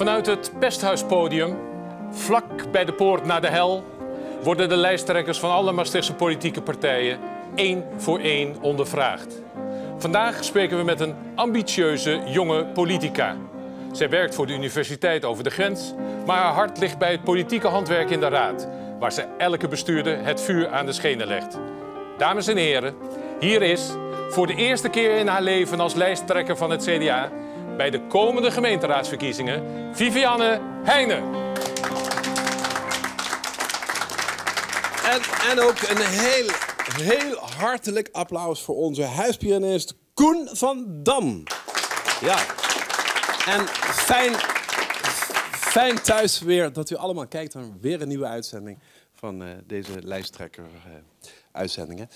Vanuit het Pesthuispodium, vlak bij de poort naar de hel, worden de lijsttrekkers van alle Maastrichtse politieke partijen één voor één ondervraagd. Vandaag spreken we met een ambitieuze jonge politica. Zij werkt voor de universiteit over de grens, maar haar hart ligt bij het politieke handwerk in de Raad, waar ze elke bestuurder het vuur aan de schenen legt. Dames en heren, hier is voor de eerste keer in haar leven als lijsttrekker van het CDA bij de komende gemeenteraadsverkiezingen Vivianne Heijnen. En, en ook een heel, heel hartelijk applaus voor onze huispianist Koen van Dam. Ja. En fijn, fijn thuis weer dat u allemaal kijkt naar weer een nieuwe uitzending van eh, deze lijsttrekker-uitzendingen.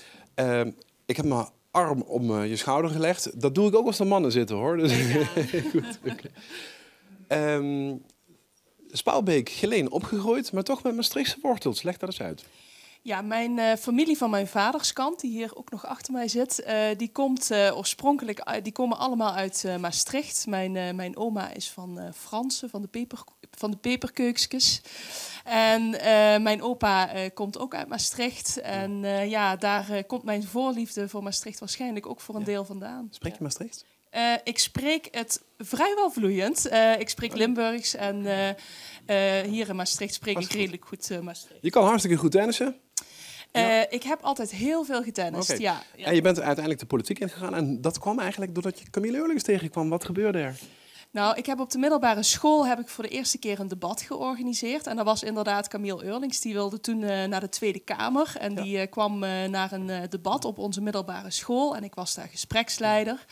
ik heb mijn arm om eh, je schouder gelegd. Dat doe ik ook als er mannen zitten hoor. Dus... Goed, okay. Ehm, Spaalbeek, Geleen, opgegroeid, maar toch met Maastrichtse wortels. Leg dat eens uit. Ja, mijn uh, familie van mijn vaderskant, die hier ook nog achter mij zit, uh, die komt uh, oorspronkelijk, die komen allemaal uit Maastricht. Mijn, mijn oma is van Fransen, van de, peper, van de peperkeukskes. En mijn opa komt ook uit Maastricht. En ja, daar komt mijn voorliefde voor Maastricht waarschijnlijk ook voor een deel vandaan. Spreek je Maastricht? ik spreek het vrijwel vloeiend. ik spreek Limburgs en hier in Maastricht spreek ik redelijk goed Maastricht. Je kan hartstikke goed tennissen. Uh, ik heb altijd heel veel getennist, okay. ja, ja, En je bent uiteindelijk de politiek ingegaan. En dat kwam eigenlijk doordat je Camille Eurlings tegenkwam. Wat gebeurde er? Nou, ik heb op de middelbare school heb ik voor de eerste keer een debat georganiseerd. En dat was inderdaad Camille Eurlings. Die wilde toen uh, naar de Tweede Kamer. En ja. die uh, kwam naar een debat op onze middelbare school. En ik was daar gespreksleider.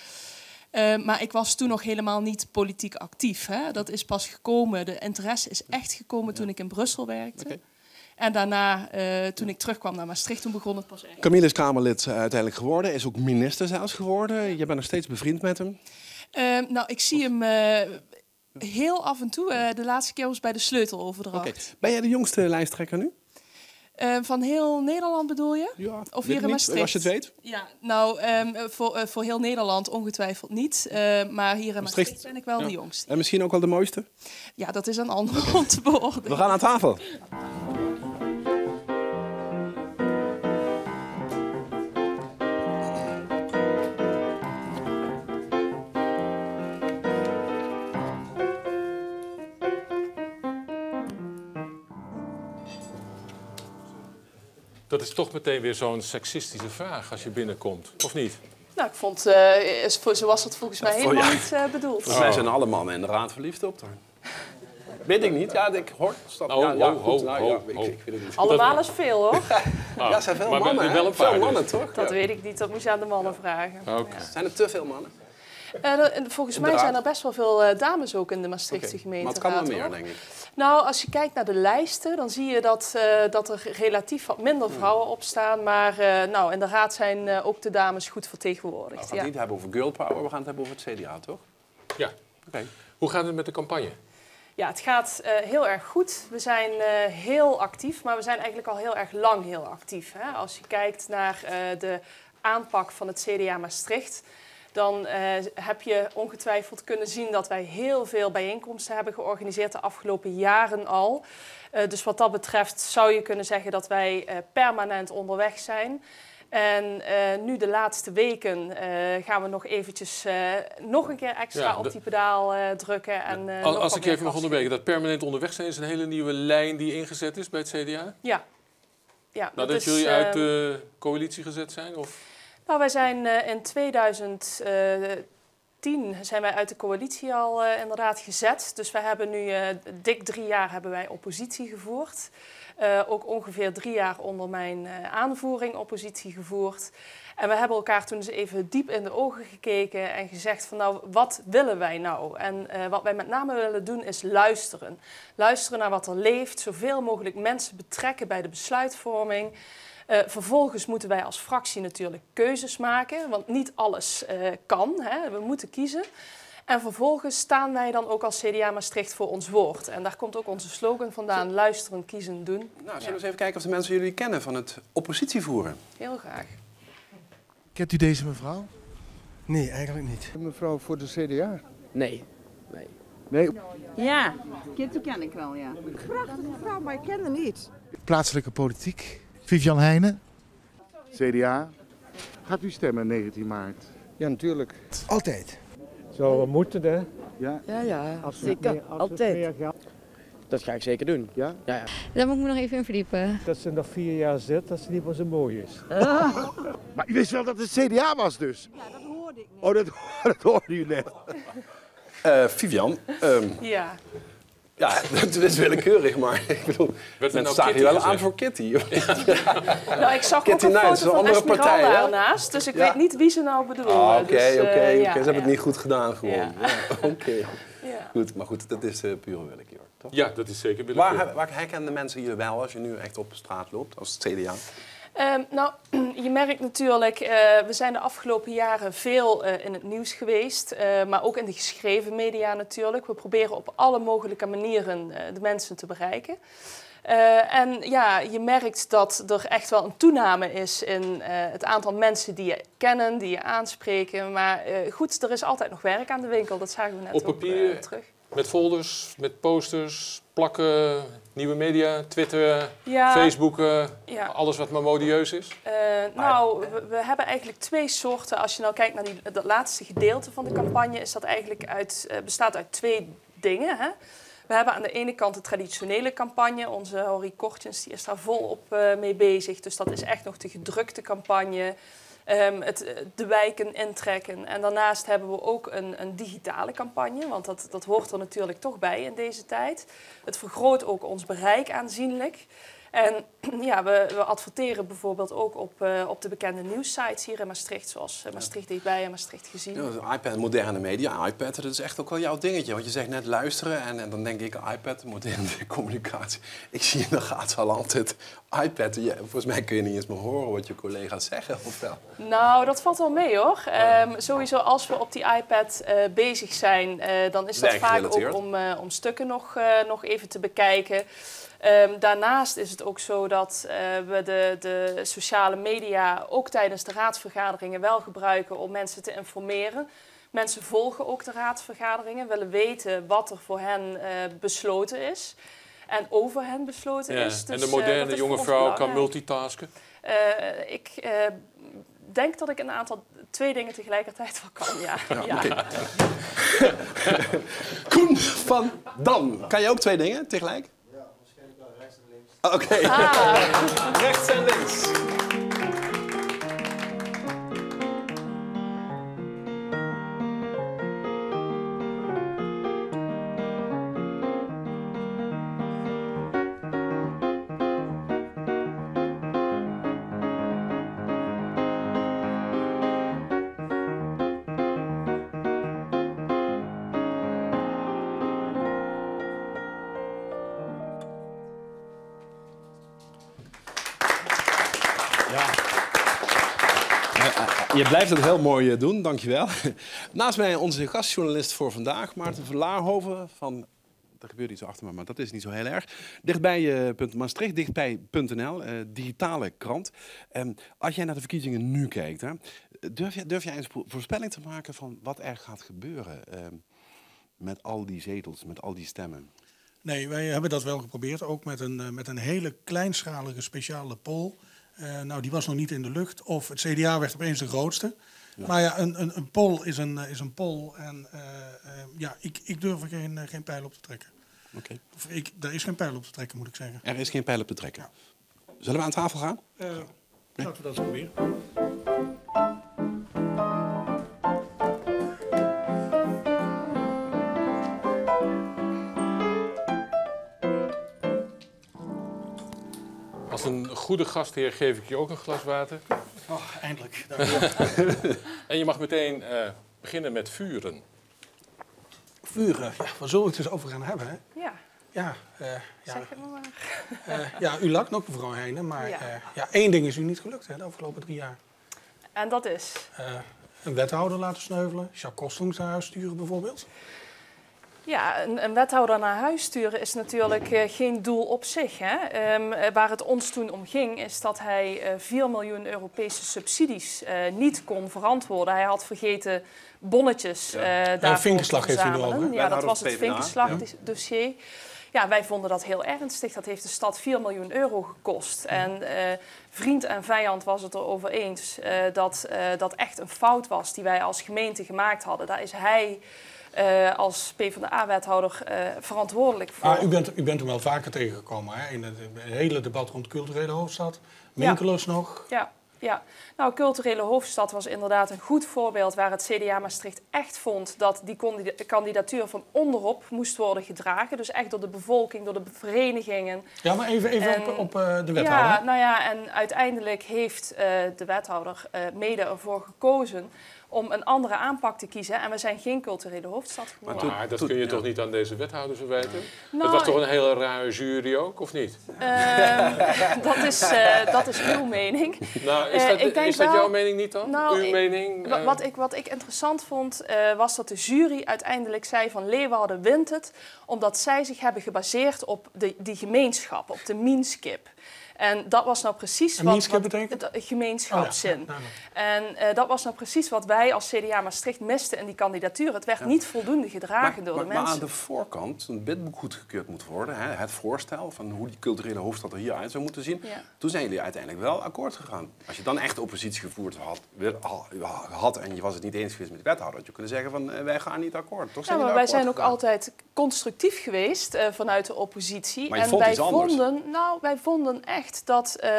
maar ik was toen nog helemaal niet politiek actief. Hè? Dat is pas gekomen. De interesse is echt gekomen toen ik in Brussel werkte. Okay. En daarna, uh, toen ik terugkwam naar Maastricht, toen begon het pas echt. Camille is Kamerlid uiteindelijk geworden, is ook minister zelfs geworden. Je bent nog steeds bevriend met hem. Uh, nou, ik zie hem uh, heel af en toe. de laatste keer was bij de sleuteloverdracht. Okay. Ben jij de jongste lijsttrekker nu? van heel Nederland bedoel je? Ja, of hier in Maastricht? Als je het weet. Ja, nou, um, voor, voor heel Nederland ongetwijfeld niet. maar hier in Maastricht, Maastricht ben ik wel ja. de jongste. En misschien ook wel de mooiste? Ja, dat is een ander om te beoordelen. We gaan aan tafel. Is toch meteen weer zo'n seksistische vraag als je binnenkomt, of niet? Nou, ik vond, uh, zo was het volgens mij helemaal ja. niet uh, bedoeld. Volgens mij zijn alle mannen in de raad verliefd op haar. Weet ik niet. Ja, ik hoor. Stap, oh, ja, ja, oh, goed. Oh, nou, ja, ik, ik weet het niet. Allemaal is veel, hoor. ah, ja, zijn veel maar mannen. wel een veel paar, mannen, dus. toch? Dat weet ik niet. Dat moet je aan de mannen vragen. Okay. Ja. Zijn er te veel mannen? Uh, de, volgens mij zijn er best wel veel uh, dames ook in de Maastrichtse okay. gemeente. Maar het kan wel meer, denk ik. Nou, als je kijkt naar de lijsten, dan zie je dat, uh, dat er relatief wat minder vrouwen op staan. Maar uh, nou, in de raad zijn uh, ook de dames goed vertegenwoordigd. Nou, we gaan ja. het niet hebben over girl power, we gaan het hebben over het CDA, toch? Ja. Okay. Hoe gaat het met de campagne? Ja, het gaat heel erg goed. We zijn heel actief, maar we zijn eigenlijk al heel erg lang heel actief. Hè? Als je kijkt naar de aanpak van het CDA Maastricht dan uh, heb je ongetwijfeld kunnen zien dat wij heel veel bijeenkomsten hebben georganiseerd de afgelopen jaren al. Uh, dus wat dat betreft zou je kunnen zeggen dat wij uh, permanent onderweg zijn. En nu de laatste weken gaan we nog eventjes nog een keer extra Ja, op die pedaal drukken. En, Als, nog ik even mag gas onderbreken, dat permanent onderweg zijn is een hele nieuwe lijn die ingezet is bij het CDA? Ja. ja Nadat is, jullie uit eh, de coalitie gezet zijn? Of? Nou, wij zijn eh, in 2010 zijn wij uit de coalitie al eh, inderdaad gezet. Dus wij hebben nu eh, dik drie jaar hebben wij oppositie gevoerd. Eh, ook ongeveer drie jaar onder mijn eh, aanvoering oppositie gevoerd. En we hebben elkaar toen eens even diep in de ogen gekeken en gezegd van nou, wat willen wij nou? En eh, wat wij met name willen doen is luisteren. Luisteren naar wat er leeft, zoveel mogelijk mensen betrekken bij de besluitvorming. Uh, vervolgens moeten wij als fractie natuurlijk keuzes maken, want niet alles uh, kan. Hè. We moeten kiezen. En vervolgens staan wij dan ook als CDA Maastricht voor ons woord. En daar komt ook onze slogan vandaan, luisteren, kiezen, doen. Nou, zullen we eens even kijken of de mensen jullie kennen van het oppositievoeren? Heel graag. Kent u deze mevrouw? Nee, eigenlijk niet. Mevrouw voor de CDA? Nee, nee. Nee, Ja, Kitty ken ik wel, ja. Prachtige vrouw, maar ik ken haar niet. Plaatselijke politiek. Vivian Heijnen. CDA. Gaat u stemmen 19 maart? Ja, natuurlijk. Altijd. Zou wel moeten, hè? Ja? Ja, ja, Als we zeker. meer- als we Altijd. Dat ga ik zeker doen. Ja? Ja, ja. Daar moet ik me nog even in verdiepen. Dat ze nog vier jaar zit, dat ze niet meer zo mooi is. Maar u wist wel dat het CDA was dus? Ja, dat hoorde ik net. Oh, dat, dat hoorde u net. Eh, Vivian, ehm, Ja. Ja, het is willekeurig, maar ik bedoel, Werd mensen nou zagen wel gezegd? aan voor Kitty. Nou, ik zag Kitty ook een Knights, foto van andere Esmeralda partij, hè? ernaast, dus ik Ja. weet niet wie ze nou bedoelen. Ah, Oké, Dus, oké, eh, oké. ja, Ze hebben ja. het niet goed gedaan gewoon. Ja. Ja, Oké, Ja. goed. Maar goed, dat is eh, pure willekeur, toch? Ja, dat is zeker Waar, willekeurig. waar herkennen mensen je wel als je nu echt op straat loopt, als het CDA? Ehm, nou, je merkt natuurlijk, eh, we zijn de afgelopen jaren veel eh, in het nieuws geweest, eh, maar ook in de geschreven media natuurlijk. We proberen op alle mogelijke manieren de mensen te bereiken. En ja, je merkt dat er echt wel een toename is in het aantal mensen die je kennen, die je aanspreken. Maar goed, er is altijd nog werk aan de winkel, dat zagen we net Op papier? terug. Met folders, met posters, plakken, nieuwe media, Twitter, Ja, Facebook, eh, ja. alles wat maar modieus is. Eh, nou, we, we hebben eigenlijk twee soorten. Als je nou kijkt naar die, dat laatste gedeelte van de campagne, is dat eigenlijk uit, eh, bestaat uit twee dingen. Hè? We hebben aan de ene kant de traditionele campagne. Onze Horry Kortjens die is daar volop mee bezig. Dus dat is echt nog de gedrukte campagne. Ehm, het, eh, de wijken intrekken. En daarnaast hebben we ook een, een digitale campagne. Want dat, dat hoort er natuurlijk toch bij in deze tijd. Het vergroot ook ons bereik aanzienlijk. En ja, we, we adverteren bijvoorbeeld ook op, eh, op de bekende nieuwssites hier in Maastricht. Zoals eh, Maastricht dichtbij en Maastricht gezien. Ja, iPad, moderne media, iPad, dat is echt ook wel jouw dingetje. Want je zegt net luisteren en, en dan denk ik iPad, moderne communicatie. Ik zie in de gaten al altijd iPad. Ja, volgens mij kun je niet eens meer horen wat je collega's zeggen, of wel? Nou, dat valt wel mee hoor. Ehm, sowieso als we op die iPad eh, bezig zijn, dan is dat vaak ook om, om stukken nog, nog even te bekijken. Ehm, daarnaast is het ook zo dat eh, we de, de sociale media ook tijdens de raadsvergaderingen wel gebruiken om mensen te informeren. Mensen volgen ook de raadsvergaderingen, willen weten wat er voor hen eh, besloten is. En over hen besloten Ja. is. en Dus, de eh, moderne jonge vrouw kan multitasken. Eh, ik eh, denk dat ik een aantal, twee dingen tegelijkertijd wel kan, ja. ja. Koen van Dam. Kan je ook twee dingen tegelijk? Ja, waarschijnlijk wel rechts en links. Oké, Ah, rechts en Je blijft het heel mooi eh, doen, dankjewel. Naast mij onze gastjournalist voor vandaag, Maarten van Laarhoven van... Er gebeurt iets achter me, maar dat is niet zo heel erg. Dichtbij eh, Maastricht, dichtbij.nl, eh, digitale krant. Ehm, als jij naar de verkiezingen nu kijkt, hè, durf, jij, durf jij een vo- voorspelling te maken van wat er gaat gebeuren ehm, met al die zetels, met al die stemmen? Nee, wij hebben dat wel geprobeerd, ook met een, met een hele kleinschalige speciale poll. Eh, nou, die was nog niet in de lucht. Of het CDA werd opeens de grootste. Maar ja, een, een, een poll is een, eh, is een poll. En eh, eh, ja, ik, ik durf er geen, geen pijl op te trekken. Oké. Of ik, daar is geen pijl op te trekken, moet ik zeggen. Er is geen pijl op te trekken. Zullen we aan tafel gaan? Eh, Laten we dat eens proberen. Goede gastheer geef ik je ook een glas water. Oh, eindelijk. Dank. En je mag meteen eh, beginnen met vuren. Vuren, ja, waar zullen we het dus over gaan hebben? Hè? ja, Ja, eh, ja, zeg het maar. maar. eh, ja, u lakt nog, mevrouw Heijnen. Maar Ja. ja. ja, één ding is u niet gelukt hè, de afgelopen drie jaar. En dat is? Eh, een wethouder laten sneuvelen, Jacques huis sturen bijvoorbeeld. Ja, een, een, wethouder naar huis sturen is natuurlijk uh, geen doel op zich. Hè? Um, waar het ons toen om ging, is dat hij uh, 4 miljoen Europese subsidies uh, niet kon verantwoorden. Hij had vergeten bonnetjes ja. daarvoor Vinkenslag te heeft u over. Ja, dat was het Vinkenslag-dossier. Ja. ja, wij vonden dat heel ernstig. Dat heeft de stad 4 miljoen euro gekost. En vriend en vijand was het erover eens dat dat echt een fout was die wij als gemeente gemaakt hadden. Daar is hij... Uh, als PvdA-wethouder uh, verantwoordelijk voor. Ah, u, bent, u bent hem wel vaker tegengekomen hè? in het, hele debat rond culturele hoofdstad. Minkelos ja. nog. Ja. Ja, nou, culturele hoofdstad was inderdaad een goed voorbeeld waar het CDA Maastricht echt vond dat die kandidatuur van onderop moest worden gedragen. Dus echt door de bevolking, door de verenigingen. Ja, maar even, even en, op, op uh, de wethouder. Ja, nou ja, en uiteindelijk heeft uh, de wethouder uh, mede ervoor gekozen om een andere aanpak te kiezen. En we zijn geen culturele hoofdstad geworden. Maar, dat kun je toch niet aan deze wethouders verwijten? Nou, het was toch een hele rare jury ook, of niet? Uh, dat, is, uh, dat is uw mening. Nou, is dat, uh, is dat wel, jouw mening niet dan? Nou, uw ik, mening? Wat, ik, wat ik interessant vond, was dat de jury uiteindelijk zei van Leeuwarden wint het... omdat zij zich hebben gebaseerd op de, die gemeenschap, op de meanskip. En dat was nou precies en wat, wat betekent? gemeenschapszin. Oh, ja. En uh, dat was nou precies wat wij als CDA Maastricht misten in die kandidatuur. Het werd ja. niet voldoende gedragen maar, door maar, de mensen. Maar aan de voorkant, een wetboek goedgekeurd moet worden, hè, het voorstel van hoe die culturele hoofdstad er hieruit zou moeten zien. Ja. Toen zijn jullie uiteindelijk wel akkoord gegaan. Als je dan echt oppositie gevoerd had, had en je was het niet eens geweest met de wethouder, had je kunnen zeggen van uh, wij gaan niet akkoord. Toch ja, maar wij zijn ook gegaan? altijd constructief geweest uh, vanuit de oppositie. Maar je en vond wij iets vonden, nou, wij vonden echt dat uh,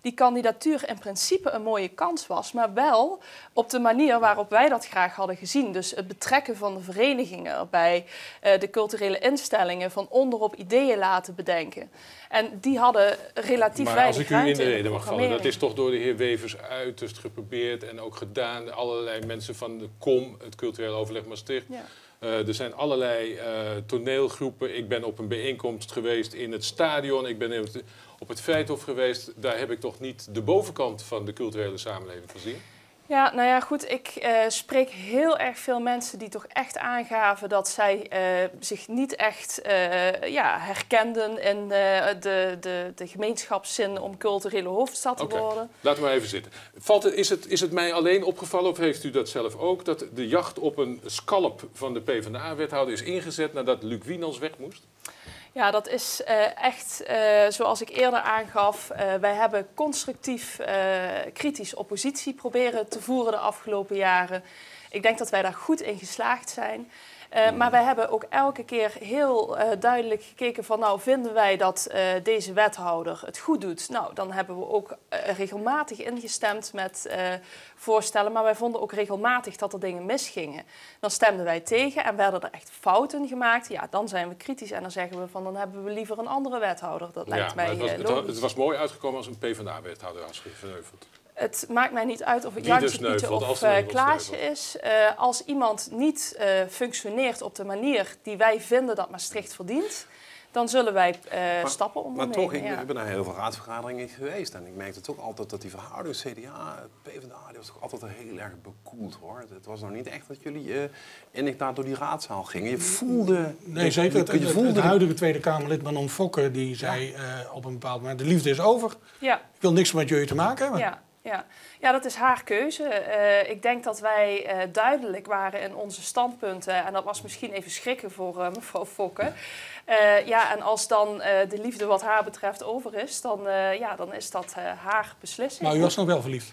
die kandidatuur in principe een mooie kans was, maar wel op de manier waarop wij dat graag hadden gezien. Dus het betrekken van de verenigingen erbij, uh, de culturele instellingen van onderop ideeën laten bedenken. En die hadden relatief maar weinig als ik u in de reden mag vallen, dat is toch door de heer Wevers uiterst geprobeerd en ook gedaan. Allerlei mensen van de KOM, het cultureel overleg Maastricht. Ja. Uh, er zijn allerlei uh, toneelgroepen. Ik ben op een bijeenkomst geweest in het stadion. Ik ben in het, op het Feithof geweest. Daar heb ik toch niet de bovenkant van de culturele samenleving gezien. Ja, nou ja, goed. Ik uh, spreek heel erg veel mensen die toch echt aangaven dat zij uh, zich niet echt uh, ja, herkenden in de, de, de gemeenschapszin om culturele hoofdstad te okay. worden. Laten we maar even zitten. Valt het, is, het, is het mij alleen opgevallen, of heeft u dat zelf ook, dat de jacht op een scalp van de PvdA-wethouder is ingezet nadat Luc Wienans weg moest? Ja, dat is uh, echt uh, zoals ik eerder aangaf. Uh, wij hebben constructief kritisch oppositie proberen te voeren de afgelopen jaren. Ik denk dat wij daar goed in geslaagd zijn. Uh, maar wij hebben ook elke keer heel uh, duidelijk gekeken van nou vinden wij dat uh, deze wethouder het goed doet. Nou, dan hebben we ook regelmatig ingestemd met voorstellen, maar wij vonden ook regelmatig dat er dingen misgingen. Dan stemden wij tegen en werden er echt fouten gemaakt. Ja, dan zijn we kritisch en dan zeggen we van dan hebben we liever een andere wethouder. Dat lijkt ja, mij het was, het was mooi uitgekomen als een PvdA-wethouder was geveuveld. Het maakt mij niet uit of het dus Jantje, Pieter of uh, iemand Klaasje is. Uh, als iemand niet uh, functioneert op de manier die wij vinden dat Maastricht verdient, dan zullen wij maar, stappen ondernemen. Maar toch, ik, ja. ik ben naar heel veel raadsvergaderingen geweest en ik merkte toch altijd dat die verhouding CDA, PvdA, die was toch altijd heel erg bekoeld hoor. Het was nog niet echt dat jullie inderdaad door die raadzaal gingen. Je voelde... Nee, zeker. Je het, voelde het huidige Tweede Kamerlid Manon Fokke, die zei ja. op een bepaald moment, de liefde is over. Ja. Ik wil niks met jullie te maken hebben. Ja. Ja. ja, dat is haar keuze. Uh, ik denk dat wij uh, duidelijk waren in onze standpunten. En dat was misschien even schrikken voor uh, mevrouw Fokke. ja, en als dan de liefde wat haar betreft over is, dan, ja, dan is dat haar beslissing. Maar u was nog wel verliefd?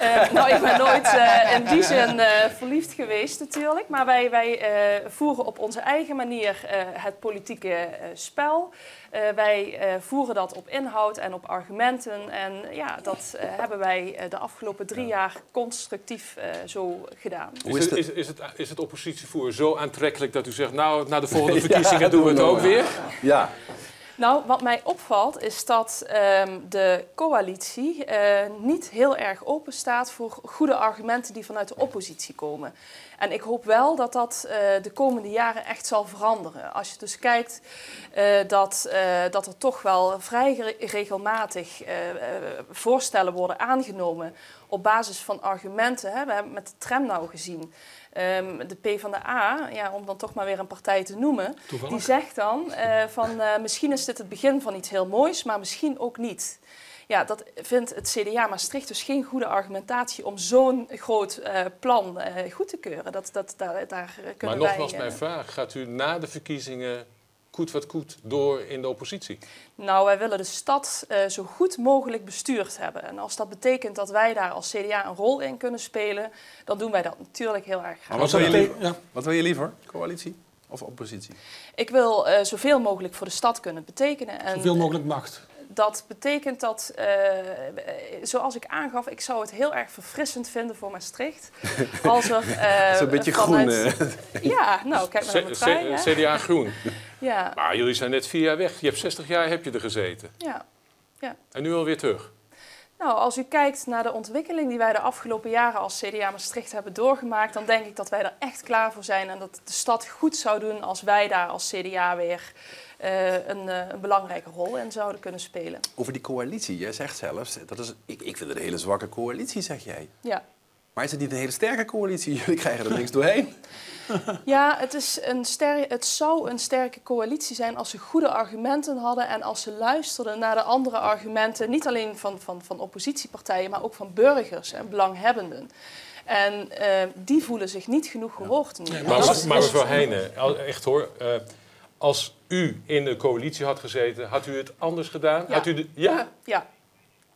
Uh, nou, ik ben nooit uh, in die zin uh, verliefd geweest natuurlijk. Maar wij, wij voeren op onze eigen manier het politieke spel. wij voeren dat op inhoud en op argumenten. En ja, dat hebben wij de afgelopen drie jaar constructief zo gedaan. Is het, is, is, het, is het oppositievoer zo aantrekkelijk dat u zegt... nou, na de volgende verkiezingen ja, doen we het ook weer? Ja. Nou, wat mij opvalt is dat um, de coalitie uh, niet heel erg open staat voor goede argumenten die vanuit de oppositie komen. En ik hoop wel dat dat uh, de komende jaren echt zal veranderen. Als je dus kijkt uh, dat, dat er toch wel vrij regelmatig voorstellen worden aangenomen op basis van argumenten. Hè, we hebben het met de tram nou gezien. Ehm, de PvdA, ja, om dan toch maar weer een partij te noemen, Toevallig. die zegt dan eh, van eh, misschien is dit het begin van iets heel moois, maar misschien ook niet. Ja, dat vindt het CDA Maastricht dus geen goede argumentatie om zo'n groot eh, plan goed te keuren. Dat, dat, daar, daar Maar kunnen wij... nogmaals eh, mijn vraag. Gaat u na de verkiezingen koet wat koet door in de oppositie? Nou, wij willen de stad eh, zo goed mogelijk bestuurd hebben. En als dat betekent dat wij daar als CDA een rol in kunnen spelen, dan doen wij dat natuurlijk heel erg graag. Maar wat wil, je liever, wat wil je liever? Coalitie of oppositie? Ik wil eh, zoveel mogelijk voor de stad kunnen betekenen. En Zoveel mogelijk macht. Dat betekent dat, eh, zoals ik aangaf, ik zou het heel erg verfrissend vinden voor Maastricht. Als er, eh, Zo'n beetje vanuit- groen. eh. Ja, nou, kijk maar naar hè. C- CDA Groen. Ja, Maar jullie zijn net vier jaar weg. Je hebt 60 jaar heb je er gezeten. ja. En nu alweer terug. Nou, als u kijkt naar de ontwikkeling die wij de afgelopen jaren als CDA Maastricht hebben doorgemaakt, dan denk ik dat wij er echt klaar voor zijn en dat de stad goed zou doen als wij daar als CDA weer eh, een, eh, een belangrijke rol in zouden kunnen spelen. Over die coalitie, jij zegt zelfs, dat is, ik, ik vind het een hele zwakke coalitie, zeg jij. Ja. Maar is het niet een hele sterke coalitie? Jullie krijgen er niks doorheen. Ja, het, is een ster het zou een sterke coalitie zijn als ze goede argumenten hadden en als ze luisterden naar de andere argumenten, niet alleen van, van, van oppositiepartijen, maar ook van burgers en belanghebbenden. En eh, die voelen zich niet genoeg gehoord. Nee, Maar, maar, mevrouw Heijnen, echt hoor. eh, als u in de coalitie had gezeten, had u het anders gedaan? Ja. Had u de, ja? Ja.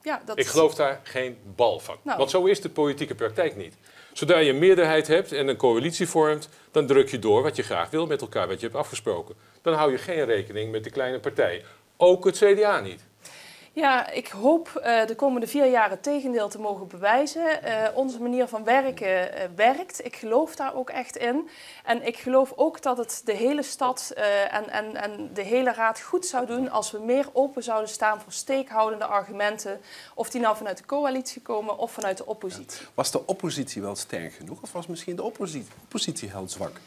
ja dat Ik geloof daar geen bal van. Nou. Want zo is de politieke praktijk niet. Zodra je een meerderheid hebt en een coalitie vormt, dan druk je door wat je graag wil met elkaar, wat je hebt afgesproken. Dan hou je geen rekening met de kleine partij. Ook het CDA niet. Ja, ik hoop eh, de komende vier jaar het tegendeel te mogen bewijzen. Eh, onze manier van werken eh, werkt. Ik geloof daar ook echt in. En ik geloof ook dat het de hele stad en, en, en de hele raad goed zou doen als we meer open zouden staan voor steekhoudende argumenten. Of die nou vanuit de coalitie komen of vanuit de oppositie. Was de oppositie wel sterk genoeg of was misschien de oppositie, oppositie heel zwak?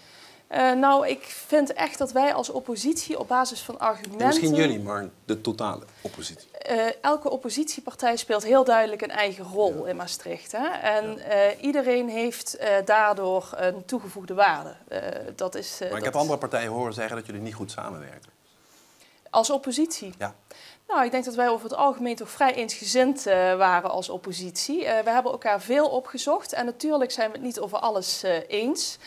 Eh, nou, ik vind echt dat wij als oppositie op basis van argumenten... En misschien jullie, maar de totale oppositie. Eh, elke oppositiepartij speelt heel duidelijk een eigen rol in Maastricht. Hè? En eh, iedereen heeft daardoor een toegevoegde waarde. Dat is, Maar ik dat- heb andere partijen horen zeggen dat jullie niet goed samenwerken. Als oppositie? Ja. Nou, ik denk dat wij over het algemeen toch vrij eensgezind eh, waren als oppositie. Eh, we hebben elkaar veel opgezocht en natuurlijk zijn we het niet over alles eh, eens.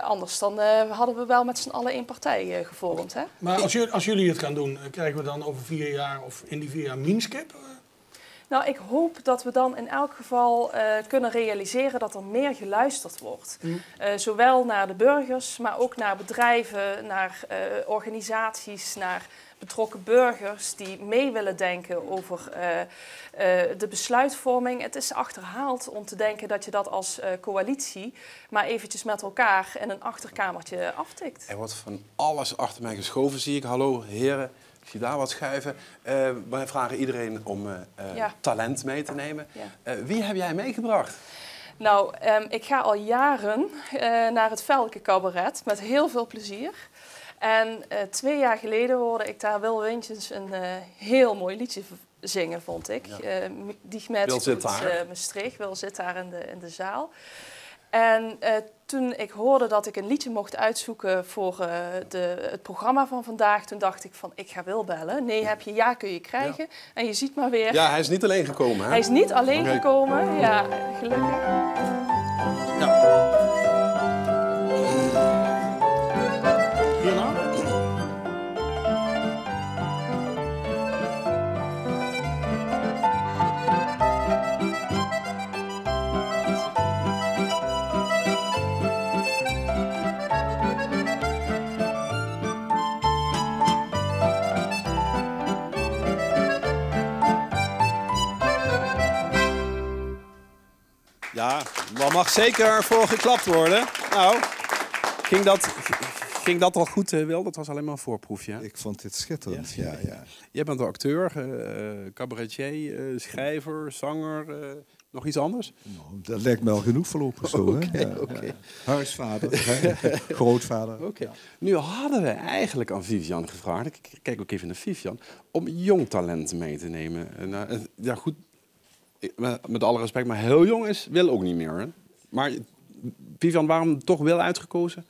Anders dan hadden we wel met z'n allen één partij gevormd. Hè? Maar als als jullie het gaan doen, krijgen we dan over vier jaar of in die vier jaar minskip? Nou, ik hoop dat we dan in elk geval eh, kunnen realiseren dat er meer geluisterd wordt. Eh, zowel naar de burgers, maar ook naar bedrijven, naar eh, organisaties, naar betrokken burgers die mee willen denken over de besluitvorming. Het is achterhaald om te denken dat je dat als coalitie maar eventjes met elkaar in een achterkamertje aftikt. Er wordt van alles achter mij geschoven, zie ik. Hallo heren, ik zie daar wat schuiven. Eh, wij vragen iedereen om eh, eh, Ja. talent mee te nemen. Ja. Wie heb jij meegebracht? Nou, ehm, ik ga al jaren naar het Velke Cabaret met heel veel plezier. En twee jaar geleden hoorde ik daar Wil Wintjes een heel mooi liedje zingen, vond ik. Ja. Die met Wil zit daar. uh, Maastricht, Wil zit daar in de, in de zaal. En eh, toen ik hoorde dat ik een liedje mocht uitzoeken voor eh, de, het programma van vandaag, toen dacht ik van, ik ga Wil bellen. Nee, heb je ja, kun je krijgen. En je ziet maar weer, Ja, hij is niet alleen gekomen. Hè? hij is niet alleen gekomen. Ja, gelukkig. Ja, daar mag zeker voor geklapt worden. Nou, ging dat, ging dat al goed, eh, Wil? Dat was alleen maar een voorproefje. Ik vond dit schitterend. Ja, ja. Jij bent een acteur, eh, cabaretier, eh, schrijver, zanger, nog iets anders? Nou, dat lijkt me al genoeg voorlopig zo. hè? Ja. Huisvader, grootvader. Oké. Nu hadden we eigenlijk aan Vivian gevraagd, ik kijk ook even naar Vivian, om jong talent mee te nemen. En, ja, goed, met met alle respect, maar heel jong is, wil ook niet meer. Hè? Maar Vivian, waarom toch wel uitgekozen?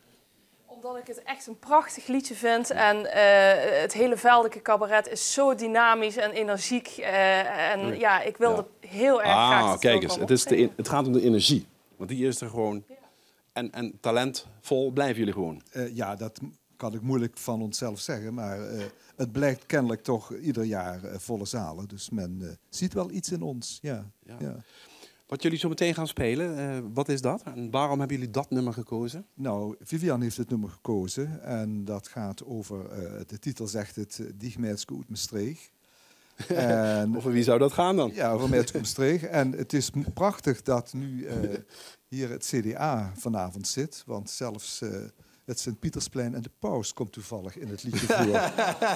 Omdat ik het echt een prachtig liedje vind. En eh, het hele veldelijke cabaret is zo dynamisch en energiek. eh, en ja, ik wilde heel erg graag Ah, kijk eens. Het, is de, het gaat om de energie. Want die is er gewoon. En, en talentvol blijven jullie gewoon. Eh, ja, dat kan ik moeilijk van onszelf zeggen. Maar eh, het blijkt kennelijk toch ieder jaar eh, volle zalen. Dus men eh, ziet wel iets in ons. Ja, ja. Wat jullie zo meteen gaan spelen, eh, wat is dat? En waarom hebben jullie dat nummer gekozen? Nou, Vivian heeft het nummer gekozen. En dat gaat over, de titel zegt het, Die Gemeitske uit Maastricht. En, Over wie zou dat gaan dan? Ja, over Meidske Maastricht. En het is prachtig dat nu hier het CDA vanavond zit. Want zelfs het Sint-Pietersplein en de paus komt toevallig in het liedje voor.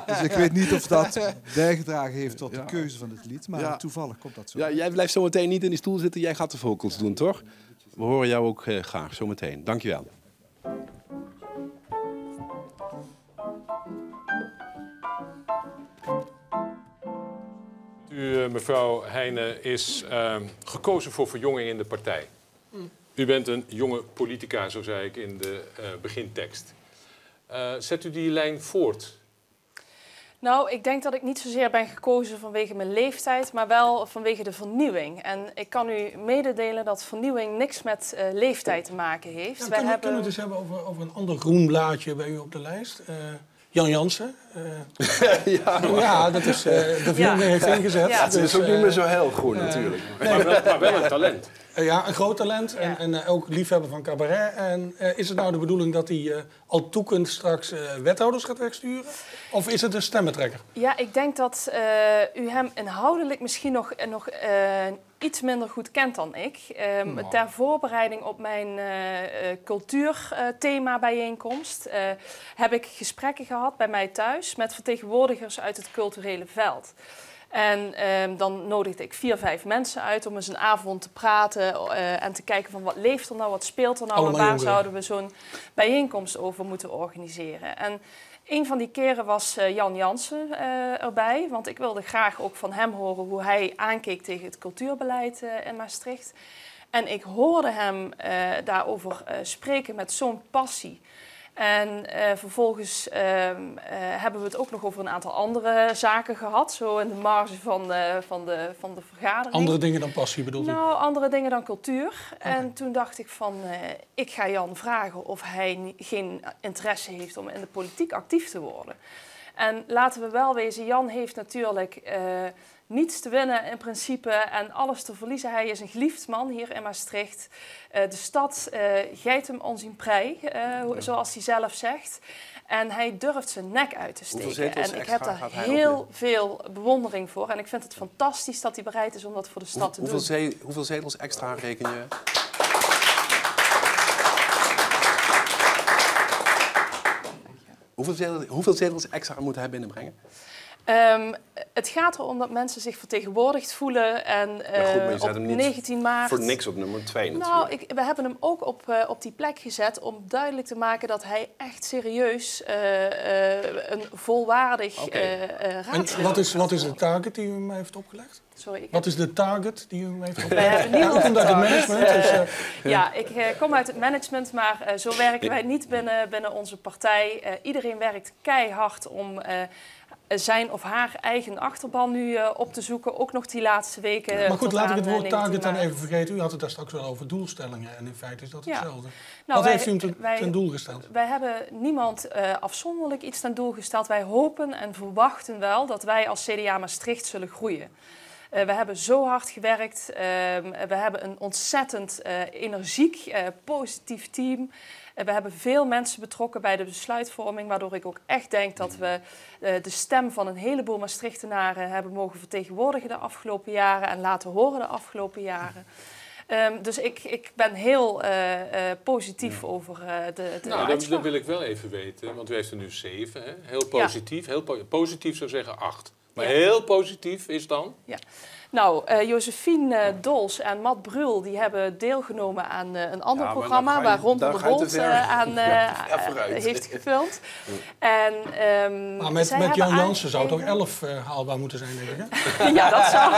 dus ik weet niet of dat bijgedragen heeft tot de keuze van het lied. Maar Ja. toevallig komt dat zo. Ja, jij blijft zo meteen niet in die stoel zitten. Jij gaat de vocals doen, toch? We horen jou ook eh, graag zo meteen. Dankjewel. U, eh, mevrouw Heijnen, is eh, gekozen voor verjonging in de partij. U bent een jonge politica, zo zei ik in de eh, begintekst. Eh, zet u die lijn voort? Nou, ik denk dat ik niet zozeer ben gekozen vanwege mijn leeftijd, maar wel vanwege de vernieuwing. En ik kan u mededelen dat vernieuwing niks met eh, leeftijd te maken heeft. Ja, Wij kunnen, hebben... kunnen we het eens hebben over, over een ander groen blaadje bij u op de lijst? Eh, Jan Jansen. eh, ja. dat is eh, de vernieuwing heeft ingezet. Ja. Het is Dus, ook niet eh, meer zo heel groen natuurlijk. Maar wel, maar wel een talent. eh, ja, een groot talent en, en eh, ook liefhebber van cabaret. En eh, is het nou de bedoeling dat hij eh, al toekend straks eh, wethouders gaat wegsturen? Of is het een stemmentrekker? Ja, ik denk dat eh, u hem inhoudelijk misschien nog, eh, nog eh, iets minder goed kent dan ik. Ehm, Nou. Ter voorbereiding op mijn eh, eh, cultuurthema bijeenkomst eh, heb ik gesprekken gehad bij mij thuis met vertegenwoordigers uit het culturele veld. En ehm, dan nodigde ik vier, vijf mensen uit om eens een avond te praten en te kijken van wat leeft er nou, wat speelt er nou en waar zouden we zo'n bijeenkomst over moeten organiseren. En een van die keren was eh, Jan Jansen eh, erbij, want ik wilde graag ook van hem horen hoe hij aankeek tegen het cultuurbeleid eh, in Maastricht. En ik hoorde hem daarover spreken met zo'n passie. En eh, vervolgens ehm, eh, hebben we het ook nog over een aantal andere zaken gehad, zo in de marge van de, van de, van de vergadering. Andere dingen dan passie bedoelt u? Nou, andere dingen dan cultuur. En toen dacht ik van, eh, ik ga Jan vragen of hij geen interesse heeft om in de politiek actief te worden. En laten we wel wezen, Jan heeft natuurlijk niets te winnen in principe en alles te verliezen. Hij is een geliefd man hier in Maastricht. Eh, de stad eh geit hem ons in prei, eh, zoals hij zelf zegt. En hij durft zijn nek uit te steken. En ik heb daar heel veel bewondering voor. En ik vind het fantastisch dat hij bereid is om dat voor de stad te hoeveel, doen. ze- hoeveel zetels extra reken je? Hoeveel zetels, hoeveel zetels extra moet hij binnenbrengen? Ehm, het gaat erom dat mensen zich vertegenwoordigd voelen. En Ja, goed, maar je eh, zet op hem niet 19 maart. Voor niks op nummer 2 natuurlijk. Nou, ik, we hebben hem ook op, eh, op die plek gezet om duidelijk te maken dat hij echt serieus eh, eh, een volwaardig eh, eh, En wat is, wat is de target die u hem heeft opgelegd? Sorry, ik Wat is de target die u hem heeft Wij opgelegd? hebben komt uit het management. Dus, Ja, ik kom uit het management, maar eh, zo werken wij niet binnen, binnen onze partij. Eh, iedereen werkt keihard om eh, zijn of haar eigen achterban nu eh, op te zoeken. Ook nog die laatste weken. maar goed, laat ik het eh, woord 19 target dan even vergeten. U had het daar straks wel over doelstellingen. En in feite is dat Ja. hetzelfde. Nou, Wat wij- heeft u ten, wij- ten doel gesteld? Wij hebben niemand eh, afzonderlijk iets ten doel gesteld. Wij hopen en verwachten wel dat wij als CDA Maastricht zullen groeien. Eh, we hebben zo hard gewerkt. Ehm, we hebben een ontzettend eh, energiek, eh, positief team. Eh, we hebben veel mensen betrokken bij de besluitvorming, waardoor ik ook echt denk dat we eh, de stem van een heleboel Maastrichtenaren hebben mogen vertegenwoordigen de afgelopen jaren en laten horen de afgelopen jaren. Ehm, dus ik, ik ben heel eh, eh, positief over eh, de, de Nou, dat, wil ik wel even weten, want u heeft er nu zeven. Hè? Heel positief. Heel po- positief zou zeggen acht. Maar Ja. heel positief is dan? Ja. Nou, uh, Josephine uh, Dols en Matt Brul die hebben deelgenomen aan uh, een ander Ja, programma je- waar Ron dan van ga der je te Bolt eh, aan Ja, eh, heeft gefilmd. En, ehm, Maar met, met Jan Jansen zou het ook aangegeven- 11 eh, haalbaar moeten zijn, denk ik. Ja, dat zou,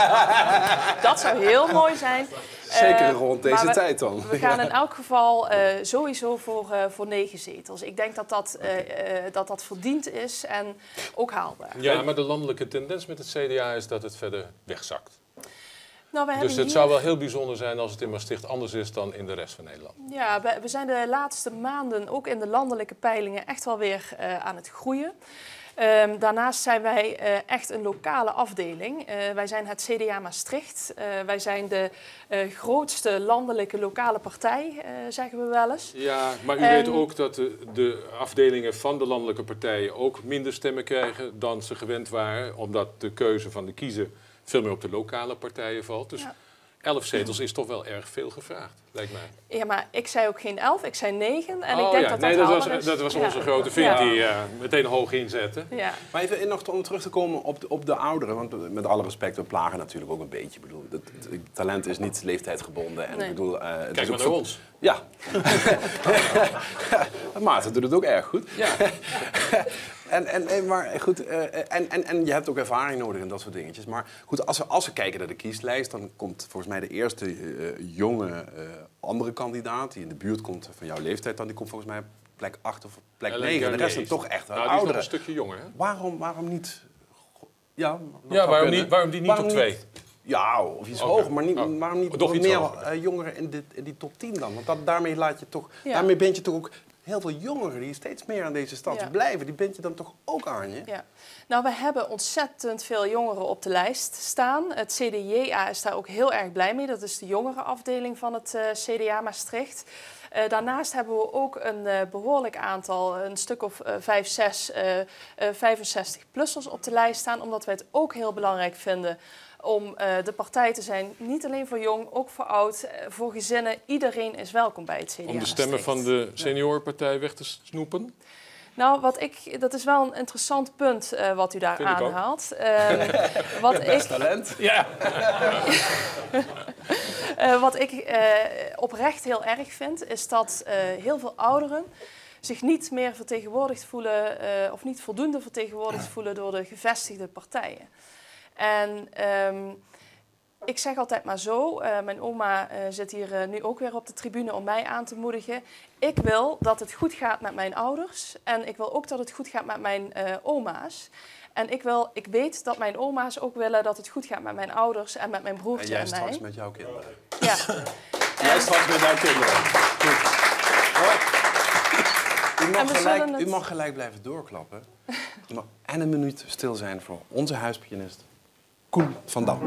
dat zou heel mooi zijn. Zeker Eh, rond deze we- tijd dan. We gaan in elk geval eh, sowieso voor, eh, voor negen zetels. Ik denk dat dat, eh, eh, dat dat verdiend is en ook haalbaar. Ja, maar de landelijke tendens met het CDA is dat het verder wegzakt. Nou, Dus het hier- zou wel heel bijzonder zijn als het in Maastricht anders is dan in de rest van Nederland. Ja, we, we zijn de laatste maanden ook in de landelijke peilingen echt wel weer eh, aan het groeien. Ehm, daarnaast zijn wij eh, echt een lokale afdeling. Eh, wij zijn het CDA Maastricht. Eh, wij zijn de eh, grootste landelijke lokale partij, eh, zeggen we wel eens. Ja, maar u weet ook dat de, de afdelingen van de landelijke partijen ook minder stemmen krijgen dan ze gewend waren, omdat de keuze van de kiezer veel meer op de lokale partijen valt. Dus Ja. elf zetels is toch wel erg veel gevraagd, lijkt mij. Ja, maar ik zei ook geen elf, ik zei negen. En oh ik denk ja, dat nee, dat was, is. dat was Ja. onze grote vriend Ja. die eh, meteen hoog inzette. Ja. Maar even in- nog om terug te komen op de, op de ouderen. Want met alle respect, we plagen natuurlijk ook een beetje. Ik bedoel, het, het talent is niet leeftijdsgebonden. En Nee. ik bedoel, eh, het Kijk is maar ook naar voor- ons. Ja. Maarten doet het ook erg goed. Ja. en, en, en, maar goed, eh, en, en, en je hebt ook ervaring nodig in dat soort dingetjes. Maar goed, als we, als we kijken naar de kieslijst, dan komt volgens mij de eerste eh, jonge eh, andere kandidaat die in de buurt komt van jouw leeftijd, dan die komt volgens mij op plek 8 of plek Ellen 9. De rest zijn toch echt wel Nou, die is nog ouderen. een stukje jonger, hè? Waarom, waarom niet? Ja, waarom niet, waarom die niet Waarom op twee? Ja, of iets hoger, maar niet, Oh. waarom niet meer hoger. eh, jongeren in, dit, in die top 10 dan? Want dat, daarmee, laat je toch, Ja. daarmee bind je toch ook heel veel jongeren die steeds meer aan deze stad Ja. blijven. Die bind je dan toch ook aan je? Ja. Nou, we hebben ontzettend veel jongeren op de lijst staan. Het CDJA is daar ook heel erg blij mee. Dat is de jongerenafdeling van het eh, CDA Maastricht. Eh, daarnaast hebben we ook een eh, behoorlijk aantal, een stuk of vijf, zes, eh, eh, 65-plussers op de lijst staan. Omdat wij het ook heel belangrijk vinden om eh, de partij te zijn. Niet alleen voor jong, ook voor oud, eh, voor gezinnen. Iedereen is welkom bij het CDA Om de stemmen van de seniorenpartij weg te snoepen. Nou, wat ik, dat is wel een interessant punt eh, wat u daar Vind ik ook. aanhaalt. Ehm, wat, ik, Talent? Ja. eh, wat ik eh, oprecht heel erg vind, is dat eh, heel veel ouderen zich niet meer vertegenwoordigd voelen eh, of niet voldoende vertegenwoordigd voelen door de gevestigde partijen. En ehm, ik zeg altijd maar zo, eh, mijn oma eh, zit hier eh, nu ook weer op de tribune om mij aan te moedigen. Ik wil dat het goed gaat met mijn ouders en ik wil ook dat het goed gaat met mijn oma's. En ik, wil, ik weet dat mijn oma's ook willen dat het goed gaat met mijn ouders en met mijn En broertje jij en, mij. straks met jouw kinderen. Ja. Jij straks met jouw kinderen. Goed. U En mag, gelijk, het- u mag gelijk blijven doorklappen. En een minuut stil zijn voor onze huispianist Koen van Dam.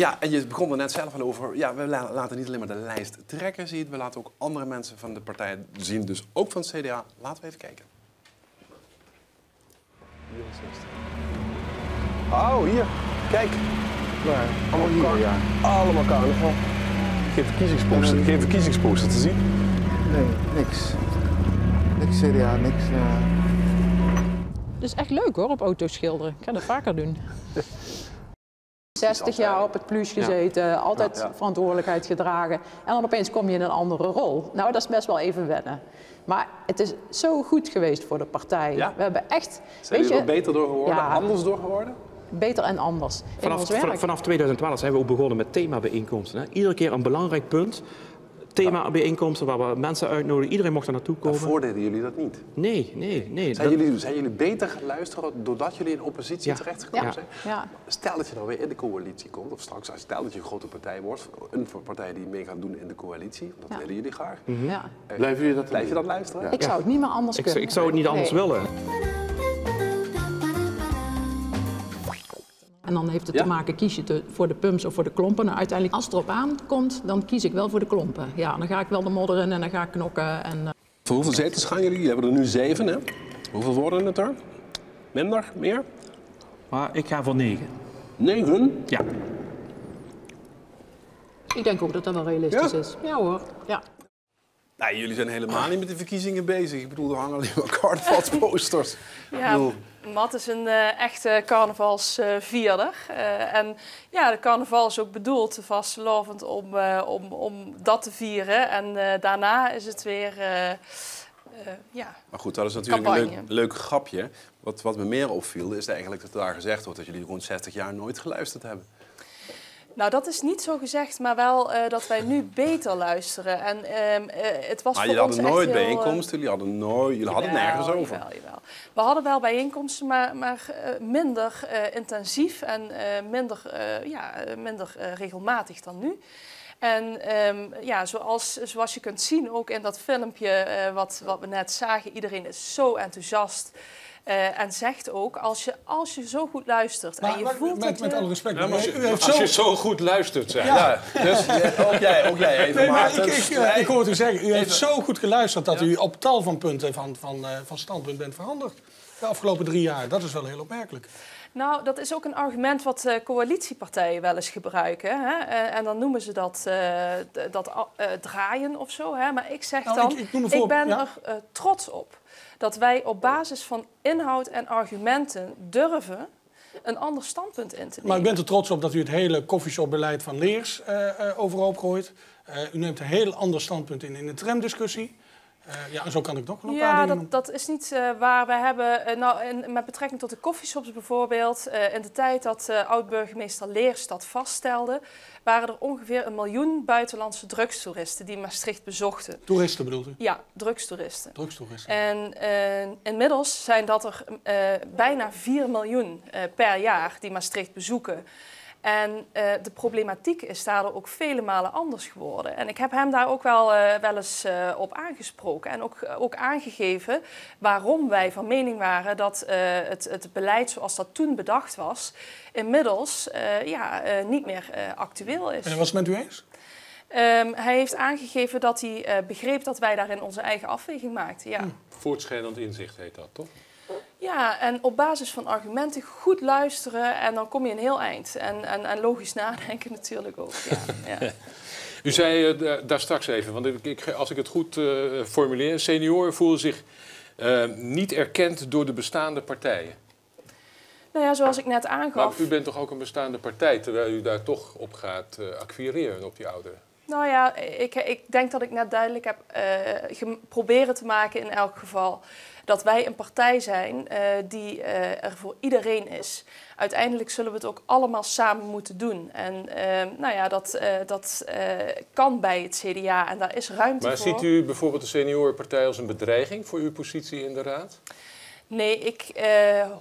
Ja, en je begon er net zelf al over. Ja, we la- laten niet alleen maar de lijst trekken zien. We laten ook andere mensen van de partij zien. Dus ook van het CDA. Laten we even kijken. Oh, hier. Kijk. Allemaal hier, ja. Allemaal carnaval. Geen verkiezingsposter, geen verkiezingsposter te zien. Nee, niks. Niks CDA, niks. eh. Het is echt leuk hoor, op auto's schilderen. Ik ga dat vaker doen. 60 jaar op het plus gezeten, altijd Ja, ja. verantwoordelijkheid gedragen. En dan opeens kom je in een andere rol. Nou, dat is best wel even wennen. Maar het is zo goed geweest voor de partij. Ja? We hebben echt... Zijn jullie er beter door geworden? Ja. Anders door geworden? beter en anders Vanaf, vanaf, vanaf 2012 zijn we ook begonnen met themabijeenkomsten. Hè. Iedere keer een belangrijk punt. Themabijeenkomsten waar we mensen uitnodigen. Iedereen mocht er naartoe komen. Daarvoor deden jullie dat niet. Nee, nee, nee. Zijn, Dat- jullie, zijn jullie beter gaan luisteren doordat jullie in oppositie Ja. terechtgekomen Ja. zijn? Ja. Stel dat je dan weer in de coalitie komt, of straks stel dat je een grote partij wordt, een partij die mee gaat doen in de coalitie, dat Ja. willen jullie graag. Ja. Eh, Blijven jullie dat Blijf je dat luisteren? Ik zou het niet meer anders ik, kunnen. ik zou het niet anders Nee. willen. En dan heeft het Ja? te maken, kies je te- voor de pumps of voor de klompen. Nou, uiteindelijk, als het erop aankomt, dan kies ik wel voor de klompen. Ja, dan ga ik wel de modder in en dan ga ik knokken. En, eh, Voor hoeveel zetels gaan jullie? Jullie hebben er nu zeven, hè? Hoeveel worden het er? Minder? Meer? Maar ik ga voor negen. Negen? Ja. ik denk ook dat dat wel realistisch Ja? is. Ja hoor, ja. Nee, jullie zijn helemaal niet met de verkiezingen bezig. Ik bedoel, er hangen alleen maar carnavalsposters. Ik Ja, bedoel, Matt is een eh, echte carnavalsvierder. Eh, en ja, de carnaval is ook bedoeld, vastlovend, om, eh, om, om dat te vieren. En daarna is het weer, ja, Maar goed, dat is natuurlijk een leuk, leuk grapje. Wat, wat me meer opviel, is eigenlijk dat daar gezegd wordt dat jullie rond 60 jaar nooit geluisterd hebben. Nou, dat is niet zo gezegd, maar wel eh, dat wij nu beter luisteren. En eh, het was Maar voor jullie ons hadden nooit heel, bijeenkomsten, jullie hadden, nooit, jullie hadden Jawel, nergens over. Jawel, jawel. We hadden wel bijeenkomsten, maar, maar eh, minder intensief en minder, ja, minder regelmatig dan nu. En ehm, ja, zoals, zoals je kunt zien, ook in dat filmpje wat, wat we net zagen, iedereen is zo enthousiast. Eh, en zegt ook, als je, als je zo goed luistert en je maar voelt met, dat met alle respect, Ja, maar als u je, heeft als zo... je zo goed luistert, zeg. Ja, dus eh, ook jij, ook jij even, Nee, maar Maarten. ik, ik, ik hoor het u zeggen, u heeft zo goed geluisterd dat u op tal van punten van, van, eh, van standpunt bent veranderd. De afgelopen drie jaar, dat is wel heel opmerkelijk. Nou, dat is ook een argument wat eh, coalitiepartijen wel eens gebruiken. Hè? Eh, en dan noemen ze dat, eh, dat eh, draaien of zo. Hè? Maar ik zeg Nou, dan, ik- ben ja. er eh, trots op dat wij op basis van inhoud en argumenten durven een ander standpunt in te nemen. Maar ik ben er trots op dat u het hele koffieshopbeleid van Leers eh, overhoop gooit. Eh, u neemt een heel ander standpunt in in de tramdiscussie. Eh, ja, en zo kan ik nog wel Ja, dat, dat is niet eh, waar. We hebben, eh, nou, in, met betrekking tot de koffieshops bijvoorbeeld, in de tijd dat oud-burgemeester Leers dat vaststelde, waren er ongeveer een miljoen buitenlandse drugstoeristen die Maastricht bezochten. Toeristen bedoelt u? Ja, drugstoeristen. Drugstoeristen. En inmiddels zijn dat er bijna 4 miljoen per jaar die Maastricht bezoeken. En eh, de problematiek is daardoor ook vele malen anders geworden. En ik heb hem daar ook wel, eh, wel eens eh, op aangesproken. En ook, ook aangegeven waarom wij van mening waren dat eh, het, het beleid zoals dat toen bedacht was, inmiddels eh, ja, eh, niet meer eh, actueel is. En was het met u eens? Ehm, hij heeft aangegeven dat hij eh, begreep dat wij daarin onze eigen afweging maakten. Ja. Voortschrijdend inzicht heet dat, toch? Ja, en op basis van argumenten goed luisteren en dan kom je een heel eind. En, en, en logisch nadenken natuurlijk ook. Ja, ja. U zei eh, da- daar straks even, want ik, als ik het goed eh, formuleer, senioren voelen zich eh, niet erkend door de bestaande partijen. Nou ja, zoals ik net Maar aangaf. u bent toch ook een bestaande partij, terwijl u daar toch op gaat acquireren op die ouderen? Nou ja, ik, ik denk dat ik net duidelijk heb gem- proberen te maken in elk geval dat wij een partij zijn eh, die eh, er voor iedereen is. Uiteindelijk zullen we het ook allemaal samen moeten doen. En eh, nou ja, dat, eh, dat kan bij het CDA en daar is ruimte Maar voor. ziet u bijvoorbeeld de seniorenpartij als een bedreiging voor uw positie in de raad? Nee, ik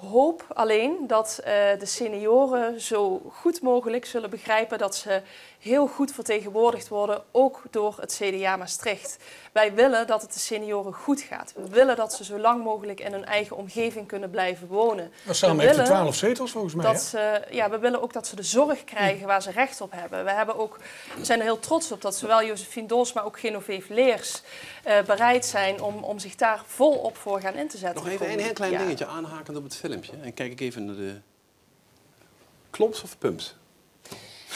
hoop alleen dat de senioren zo goed mogelijk zullen begrijpen dat ze heel goed vertegenwoordigd worden, ook door het CDA Maastricht. Wij willen dat het de senioren goed gaat. We willen dat ze zo lang mogelijk in hun eigen omgeving kunnen blijven wonen. Nou, samen We heeft willen twaalf zetels volgens mij. Dat ze, ja, we willen ook dat ze de zorg krijgen waar ze recht op hebben. We hebben ook, zijn er heel trots op dat zowel Josephine Dols, maar ook Genevieve Leers eh, bereid zijn om, om zich daar volop voor gaan in te zetten. Nog de even een heel klein dingetje aanhakend op het filmpje. En kijk ik even naar de... Klops of pumps?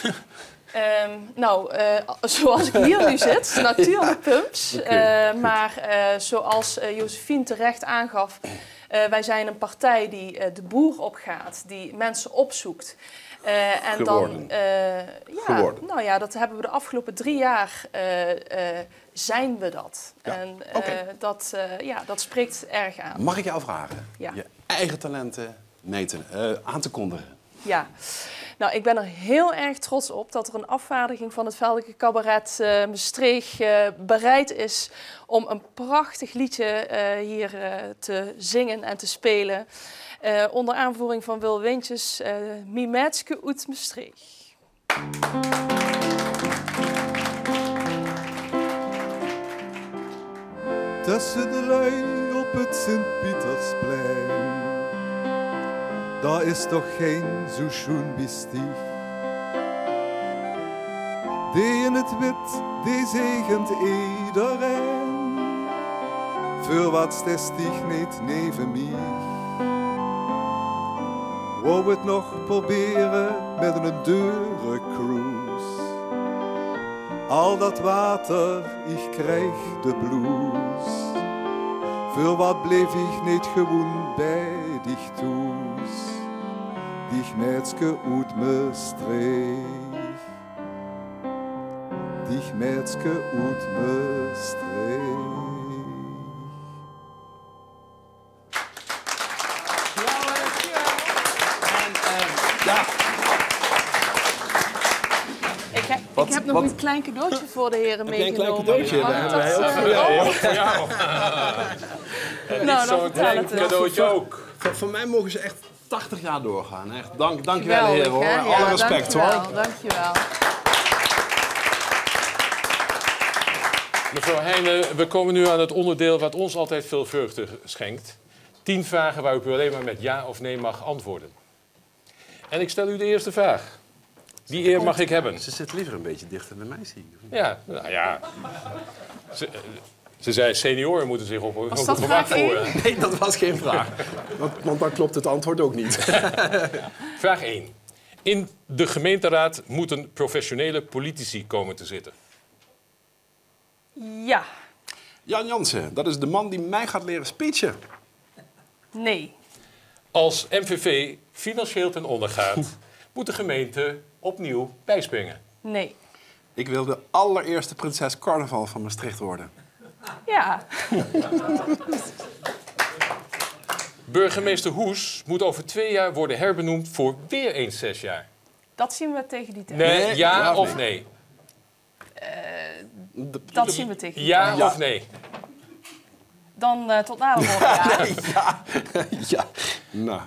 Ehm, nou, eh, zoals ik hier nu zit, natuurlijk pumps. Eh, maar eh, zoals Josephine terecht aangaf, wij zijn een partij die de boer opgaat, die mensen opzoekt. En Geworden. dan, ja, Geworden. nou ja, dat hebben we de afgelopen drie jaar zijn we dat. Ja, En dat, ja, dat spreekt erg aan. Mag ik jou vragen? Ja. Je eigen talenten meten, aan te kondigen. Ja. Nou, ik ben er heel erg trots op dat er een afvaardiging van het Veldelijke Cabaret uh, Maastricht uh, bereid is om een prachtig liedje uh, hier te zingen en te spelen. onder aanvoering van Wil Wintjes, uh, Mimetske uit Maastricht. Tussen de op het Sint-Pietersplein dat is toch geen zo schoon bestieg. Die in het wit, die zegent iedereen. Voor wat sticht niet neven mij. Wou het nog proberen met een dure cruise. Al dat water, ik krijg de blues. Voor wat bleef ik niet gewoon bij dich toes? Dich Mätzke ut me streich. Dich Mätzke ut me streich. Ik heb nog een klein cadeautje voor de heren meegenomen. Een klein cadeautje? Daar hebben wij dat, ook eh, voor oh. Voor jou. Nou, dan Zo'n vertel klein het eens. cadeautje ook. Voor, voor mij mogen ze echt 80 jaar doorgaan. Echt. Dank, dank je wel, Geweldig, heren. Hoor. Ja, Alle respect dankjewel, hoor. Dankjewel. Mevrouw Heijnen, we komen nu aan het onderdeel wat ons altijd veel vreugde schenkt. Tien vragen waar u alleen maar met ja of nee mag antwoorden. En ik stel u de eerste vraag. Die eer mag ik hebben. Ze zit liever een beetje dichter bij mij, zie ik. Ja, nou ja. Ze, ze zei senioren moeten zich op, Was dat vraag. Nee, dat was geen vraag. Want, want dan klopt het antwoord ook niet. Vraag 1. In de gemeenteraad moeten professionele politici komen te zitten. Ja, Jan Jansen, dat is de man die mij gaat leren speechen. nee, Als MVV financieel ten onder gaat, moet de gemeente opnieuw bijspringen. nee. Ik wil de allereerste prinses carnaval van Maastricht worden. Ja, Burgemeester Hoes moet over twee jaar worden herbenoemd voor weer eens zes jaar. dat zien we tegen die tijd. Nee, Nee, ja, ja of nee? De- Dat zien we tegen die Ja, tijd. Ja. of nee? Dan eh, tot na de morgen. Ja. ja, ja. Nou,